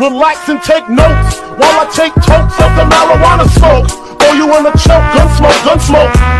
Relax and take notes while I take totes of the marijuana smoke. Throw you want a choke, gun smoke, gun smoke.